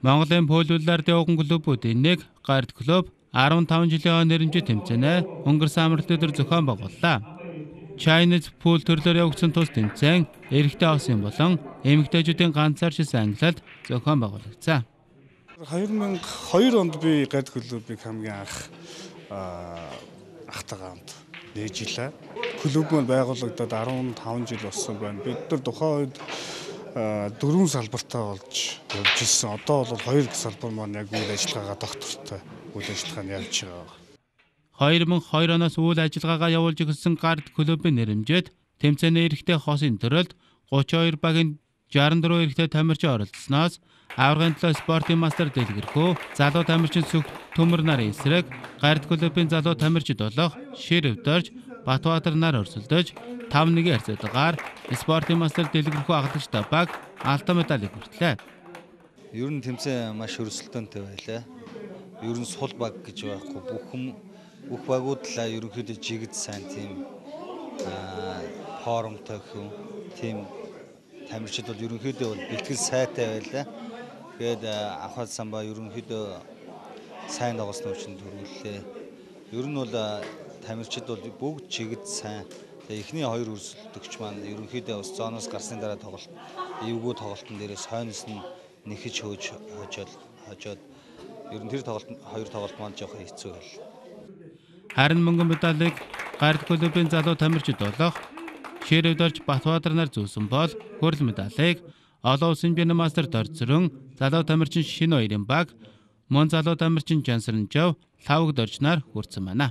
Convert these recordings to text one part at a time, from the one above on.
Монголын пөлүүлэлд явган клубүүдийн нэг Гард клуб 15 жилийн нэрмжит тэмцээнэ өнгөрсөн амралт өдөр зохион байгууллаа. Chinese pool төрлөөр явагдсан тус тэмцээн эрэгтэй осын болон эмэгтэйчүүдийн ганцаарчилсан ангилалд зохион байгуулагдсан. 2002 онд би Гард клубыг хамгийн анх ахтайгаа хамт нээж илаа. Клуб маань байгуулагдаад 15 жил болсон байна. Бид нар тухайн үед дөрвөн салбартаа болж явж ирсэн. Одоо бол хоёр салбар маань яг үйл ажиллагаагаа доктортой үйл ажиллагаа нь явж байгаа. 2002 оноос үйл ажиллагаагаа явуулж эхэлсэн гард клубын нэрэмжэд тэмцээний эрэгтэй хосын төрөлд 32 багийн 64 эрэгтэй тамирчин оролцсноос аваргын төлөө спортын мастер дэлгэрхүү залуу тамирчин сүх төмөр нарын эсрэг гард клубын залуу тамирчид болох шир өвдөрж Батбаатар нар өрсөлдөж 5-1 харьцаагаагаар спортын мастер дэлгэрхүү аглагч табаг алтан медалийг хүртлээ. Ер нь тэмцээн маш өрсөлдөөнтэй байлаа. Ер нь сул баг гэж байхгүй бүх хүм бүх багуудлаа ерөнхийдөө жигд сайн тийм форумтой хүн тийм тамирчид бол ерөнхийдөө бол бэлтгэл сайтай байлаа. Тэгээд авхад самбаа ерөнхийдөө сайн тоглосноо чинь төрүүллээ. Ер нь бол тамирчид бол бүгд чигд сайн. Эхний хоёр өрсөлдөгч маань ерөнхийдөө бас зооноос гарсны дараа тоглолт эвгүй тоглолтын дээрээс хойноос нь нэхэж хөөж хожоод хожоод. Ер нь тэр тоглолт хоёр тоглолт маань жоох хэцүү байл. Харин мөнгөн медалийг гард клубын залуу тамирчид болох Ширээвдорж Батбаатар нар зүүсэн бол хөрөл медалийг олон улсын бинмастер дорцрон залуу тамирчин шинэ хоёрын баг мөн залуу тамирчин Жансранжав лавг доржнаар хүрсэн байна.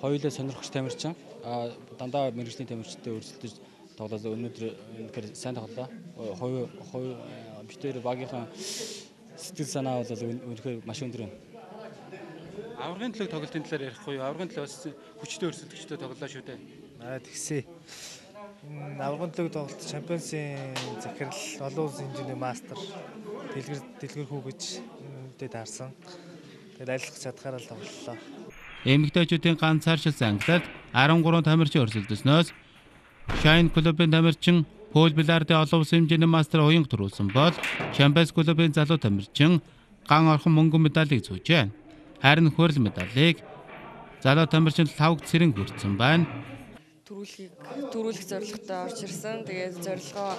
Хоёулаа сонирхогч тамирчин дандаа мэрэгжлийн тамирчтай өрсөлдөж тоглолоо өнөөдөр үнэхээр сайн тоглолоо. Хоёр хоёр битээр багийнхан сэтгэл санаа бол үнэхээр маш өндөр байна. Аваргын төлөв тоглолтын талаар ярихгүй юу? Аваргын төлөв бас хүчтэй өрсөлдөгчтэй тоглолоо шүү дээ. Аа тэгсээ. Аваргын төлөв тоглолт чемпионсын захирал олон улсын хэмжээний мастер дэлгэр дэлгэр хүү гэж үүдэд харсан. Тэгээд ажиллах чадхаараа л тоглолоо эмэгтэйчүүдийн ганцааршилсан ангилалд 13 тамирчин өрсөлдснөөс Shine клубын тамирчин Пол Билардын олон улсын хэмжээний мастер уянг төрүүлсэн бол Champions клубын залуу тамирчин ган орхон мөнгөн медалийг зүүжээ. Харин хөрөл медалийг залуу тамирчин лавг цэрэн хүртсэн байна төрүүлэхийг төрүүлэх зорилготой орж ирсэн. Тэгээд зорилгоо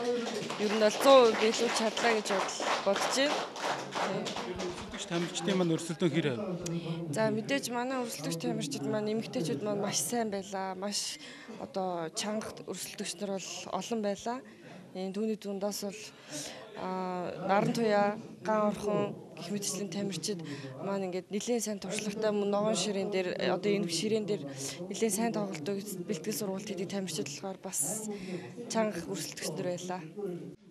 ер нь бол 100% биелүүлж чадлаа гэж бодож байна. Өрсөлдөгч тамирчдын маань өрсөлдөөн хэр байв? За мэдээж манай өрсөлдөгч тамирчид маань эмэгтэйчүүд маань маш сайн байлаа. Маш одоо чанга өрсөлдөгч нар бол олон байлаа. Түүний дундаас бол наран туяа, ган орхон гих мэтчлийн тамирчид маань ингээд нэлээд сайн туршлагатай ногоон ширээн дээр одоо энэ ширээн дээр нэлээд сайн тоглолтоо бэлтгэл сургалт хийдэг тамирчид болохоор бас чанга өрсөлдөгчдөр байлаа.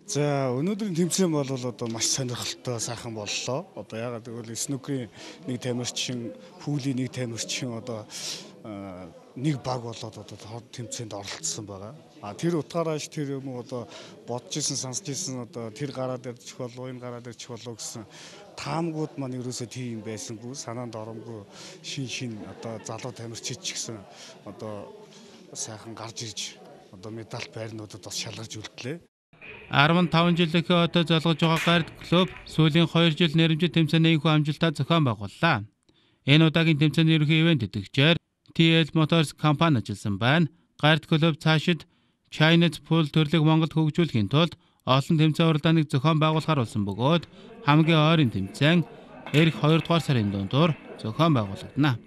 За өнөөдрийн тэмцээн бол одоо маш сонирхолтой сайхан боллоо. Одоо ягаад гэвэл снукрийн нэг тамирчин, пүүлийн нэг тамирчин одоо нэг баг болоод одоо тэмцээнд оролцсон байгаа. А тэр утгаараас тэр юм одоо бодож исэн сонсож исэн одоо тэр гараад ирчих болов энэ гараад ирчих болов гэсэн таамгууд маань ерөөсөө тийм байсангүй санаанд оромгүй шин шин одоо залуу тамирчид ч гэсэн одоо сайхан гарч ирж одоо медаль байрнуудад бас шалгаж үлдлээ. 15 жилийнхээ одоо залгаж байгаа гард клуб сүүлийн 2 жил нэрмжит тэмцээний энэхүү амжилтаа зохион байгууллаа. Энэ удаагийн тэмцээний ерөнхий ивент идэвхжээр TL Motors компани ажилласан байна. Гард клуб цаашид Chinese Pool төрлөг Монголд хөгжүүлэхийн тулд олон тэмцээн уралдааныг зохион байгуулахар болсон бөгөөд хамгийн ойрын тэмцээн эх 2 дугаар сарын дундуур зохион байгуулагдана.